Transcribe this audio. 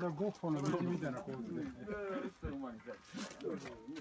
これはゴッホの道みたいな構図ですね。うまいです